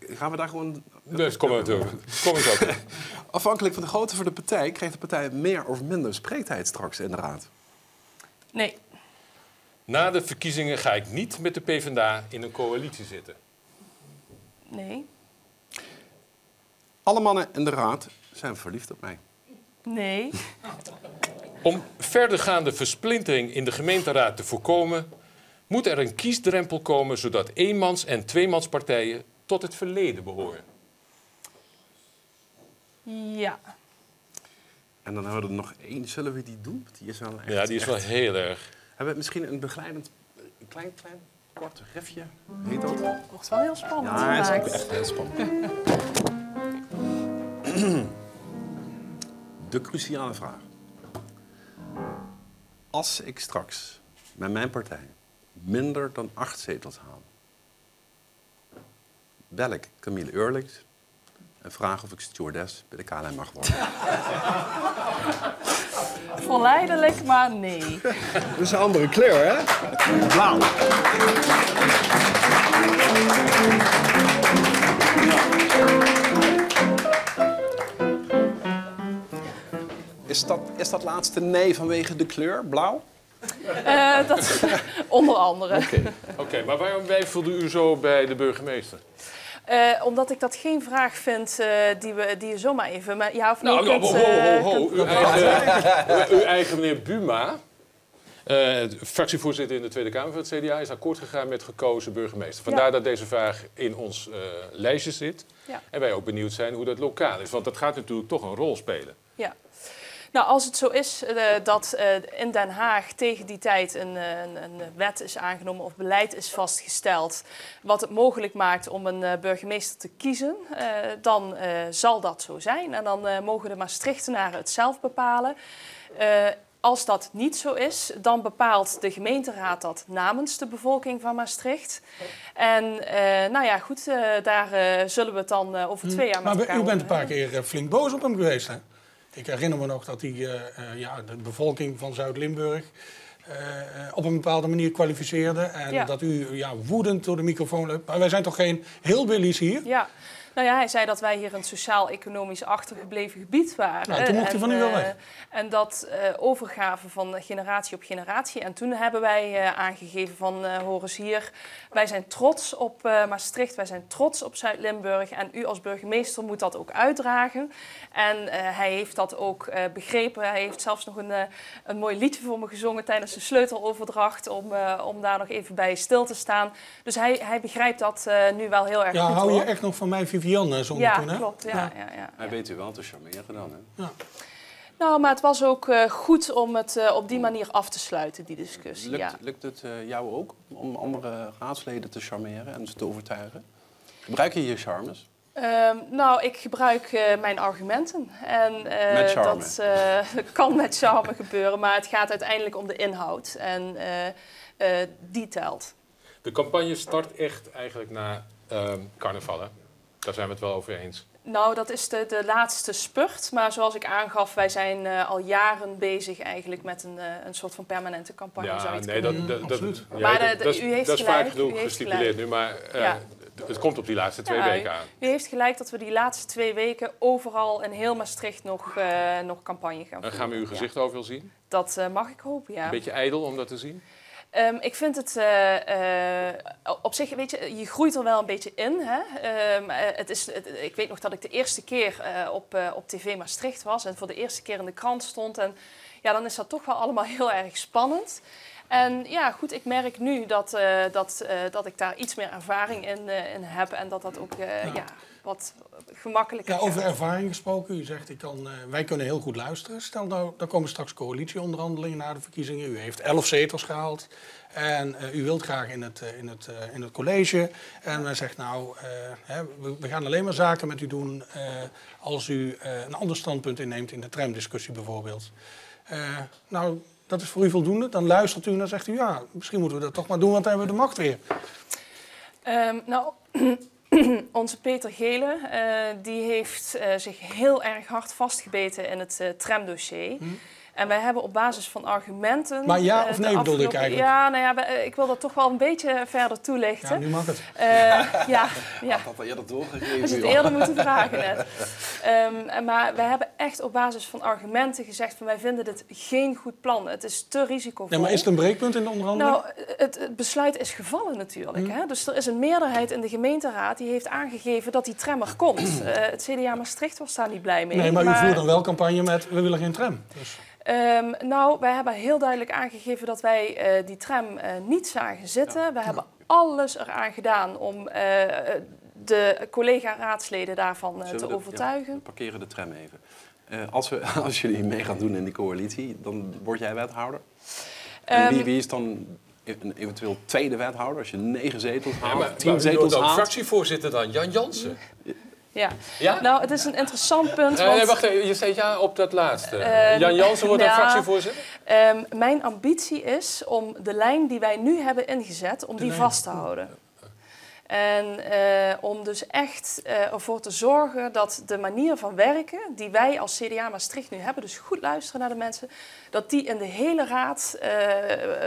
gaan we daar gewoon... Dus kom. Kom eens. Afhankelijk van de grootte van de partij... krijgt de partij meer of minder spreektijd straks in de raad. Nee, Na de verkiezingen ga ik niet met de PvdA in een coalitie zitten. nee, Alle mannen in de raad zijn verliefd op mij. nee, Om verdergaande versplintering in de gemeenteraad te voorkomen, moet er een kiesdrempel komen zodat eenmans- en tweemanspartijen tot het verleden behoren. ja. En dan hebben we er nog één. Zullen we die doen? Die is wel echt, Ja, die is wel echt- heel erg. Hebben we misschien een begeleidend... Een klein, klein, kort riffje? Heet dat? Wordt wel heel spannend Ja, het is ook echt heel spannend. De cruciale vraag. Als ik straks met mijn partij minder dan acht zetels haal, bel ik Camille Eurlings en vraag of ik stewardess bij de KLM mag worden. Verleidelijk, maar nee. Dat is een andere kleur, hè? Blauw. Is dat, is dat laatste nee vanwege de kleur, blauw? Eh, dat, onder andere. Oké, maar waarom wijfelde u zo bij de burgemeester? Eh, omdat ik dat geen vraag vind eh, die, we, die je zomaar even... Maar ja of nee Nou, ho, kunt, ho, ho, eh, ho, kunt- Uw eigen, uw eigen meneer Buma, fractievoorzitter in de Tweede Kamer van het CDA, is akkoord gegaan met gekozen burgemeester. Vandaar Ja. dat deze vraag in ons lijstje zit. Ja. En wij ook benieuwd zijn hoe dat lokaal is, want dat gaat natuurlijk toch een rol spelen. Ja. Nou, als het zo is eh, dat eh, in Den Haag tegen die tijd een, eh, een, een wet is aangenomen of beleid is vastgesteld, wat het mogelijk maakt om een burgemeester te kiezen, dan zal dat zo zijn. En dan mogen de Maastrichtenaren het zelf bepalen. Als dat niet zo is, dan bepaalt de gemeenteraad dat namens de bevolking van Maastricht. En nou ja, goed, daar zullen we het dan over twee jaar met Maar elkaar u bent een paar keer flink boos op hem geweest, hè? Ik herinner me nog dat hij eh, eh, ja, de bevolking van Zuid-Limburg eh, op een bepaalde manier kwalificeerde. En Ja. dat u ja, woedend door de microfoon loopt. Maar wij zijn toch geen hillbillies hier? Ja, nou ja, hij zei dat wij hier een sociaal-economisch achtergebleven gebied waren. Nou, toen mocht hij van u wel eh, weg. En dat eh, overgave van generatie op generatie. En toen hebben wij eh, aangegeven van, hoor eens hier, wij zijn trots op Maastricht, wij zijn trots op Zuid-Limburg. En u als burgemeester moet dat ook uitdragen. En hij heeft dat ook begrepen. Hij heeft zelfs nog een, een mooi liedje voor me gezongen tijdens de sleuteloverdracht. Om, om daar nog even bij stil te staan. Dus hij, hij begrijpt dat nu wel heel erg Ja, goed. hou je hoor. echt nog van mij, Vivian, zonder Ja, toen, hè? klopt. Ja, ja. Ja, Hij weet u wel te charmeren dan, hè? Nou, maar het was ook eh, goed om het eh, op die manier af te sluiten, die discussie. Lukt, ja. lukt het eh, jou ook om andere raadsleden te charmeren en ze te overtuigen? Gebruik je je charmes? Ehm, nou, ik gebruik eh, mijn argumenten. En eh, Met charme. dat eh, kan met charme gebeuren, maar het gaat uiteindelijk om de inhoud. En eh, eh, die telt. De campagne start echt eigenlijk na ehm, carnaval, hè? Daar zijn we het wel over eens. Nou, dat is de, de laatste spurt. Maar zoals ik aangaf, wij zijn eh, al jaren bezig eigenlijk met een, eh, een soort van permanente campagne. zou je Ja, nee, dat, dat, dat, ja, Maar de- dat- de- dat is, u heeft dat is gelijk, vaak genoeg u heeft gestipuleerd nu, maar eh, Ja. het komt op die laatste twee Ja, weken aan. U heeft gelijk dat we die laatste twee weken overal in heel Maastricht nog, eh, nog campagne gaan En voeren. gaan we uw Ja. gezicht overal zien? Dat eh, mag ik hopen, ja. Een beetje ijdel om dat te zien? Ehm, ik vind het eh, eh, op zich, weet je, je groeit er wel een beetje in. Hè? Ehm, eh, het is, het- ik weet nog dat ik de eerste keer op, op TV Maastricht was en voor de eerste keer in de krant stond. En ja, dan is dat toch wel allemaal heel erg spannend. En ja, goed, ik merk nu dat, dat, dat ik daar iets meer ervaring in, in heb en dat dat ook ja. Wat gemakkelijker Ja, over ervaring gesproken. U zegt, ik kan, eh, wij kunnen heel goed luisteren. Stel nou, er komen straks coalitieonderhandelingen na de verkiezingen. U heeft elf zetels gehaald. En eh, u wilt graag in het, eh, in, het, in het college. En men zegt, nou, hè, we, we gaan alleen maar zaken met u doen... als u een ander standpunt inneemt in de tramdiscussie bijvoorbeeld. Nou, dat is voor u voldoende. Dan luistert u en dan zegt u, ja, misschien moeten we dat toch maar doen... want dan hebben we de macht weer. Ehm, nou, onze Peter Gele eh, die heeft eh, zich heel erg hard vastgebeten in het eh, tramdossier. En wij hebben op basis van argumenten. Maar ja eh, of nee bedoelde ik eigenlijk? Ja, nou ja, eh, ik wil dat toch wel een beetje verder toelichten. Ja, nu mag het. Eh, ja, ja. Dat had dat doorgegeven. Je het eerder moeten vragen net. Ehm, maar wij hebben echt op basis van argumenten gezegd van wij vinden dit geen goed plan. Het is te risicovol. Ja, maar is het een breekpunt in de onderhandeling? Nou, het, het besluit is gevallen natuurlijk. Hè? Dus er is een meerderheid in de gemeenteraad die heeft aangegeven dat die tram er komt. Eh, het CDA Maastricht was daar niet blij mee. Nee, maar, u voert dan wel campagne met we willen geen tram. Dus. Ehm, nou, wij hebben heel duidelijk aangegeven dat wij eh, die tram eh, niet zagen zitten. we hebben alles eraan gedaan om eh, de collega-raadsleden daarvan te we de- overtuigen. Ja, we parkeren de tram even. Eh, als, we, als jullie mee gaan doen in die coalitie, dan word jij wethouder. En Ehm, wie, wie is dan een eventueel tweede wethouder als je negen zetels haalt, Ja, maar, tien maar zetels haalt? fractievoorzitter dan, Jan Jansen. Ja. Ja? nou, het is een interessant punt. Eh, want- nee, wacht even, je zei ja op dat laatste. Eh, Jan Jansen wordt dan ja, fractievoorzitter? ehm, mijn ambitie is om de lijn die wij nu hebben ingezet, om die lijn. vast te houden. En eh, om dus echt ervoor te zorgen dat de manier van werken die wij als CDA Maastricht nu hebben, dus goed luisteren naar de mensen, dat die in de hele raad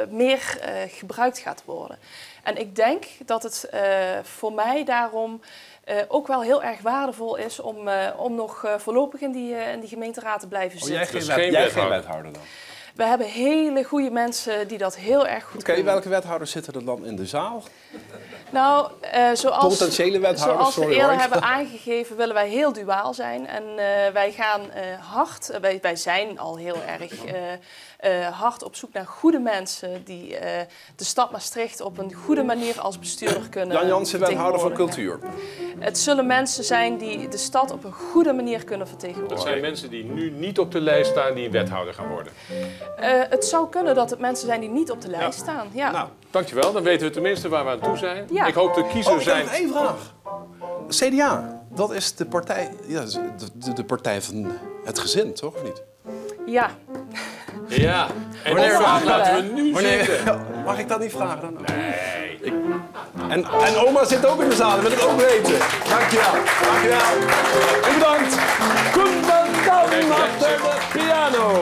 meer gebruikt gaat worden. En ik denk dat het voor mij daarom ook wel heel erg waardevol is om, eh, om nog eh, voorlopig in die, eh, in die gemeenteraad te blijven Oh, zitten. jij geen, wet- jij geen wethouder dan? We hebben hele goede mensen die dat heel erg goed Oké, kunnen. welke wethouders zitten er dan in de zaal? Nou, eh, zoals, Potentiële wethouders, zoals we sorry, eerder hoor. hebben aangegeven, willen wij heel duaal zijn. En eh, wij gaan eh, hard, wij, wij zijn al heel erg eh, eh, hard op zoek naar goede mensen die eh, de stad Maastricht op een goede manier als bestuurder kunnen Jan Jansen, wethouder van cultuur. Het zullen mensen zijn die de stad op een goede manier kunnen Dat vertegenwoordigen. zijn mensen die nu niet op de lijst staan die wethouder gaan worden. Eh, het zou kunnen dat het mensen zijn die niet op de lijst staan. Ja. Nou, Dankjewel, dan weten we tenminste waar we aan toe zijn. Ja. Ik hoop de oh, kiezer oh, zijn... één vraag. CDA, dat is de partij, ja, de, de partij van het gezin, toch? Of niet? Ja. Ja. Wanneer laten we nu Wanneer... Mag ik dat niet vragen dan? Nee. En, en oma zit ook in de zaal, dat wil ik ook weten. Dankjewel. Dankjewel. Bedankt. Kom dan achter de piano.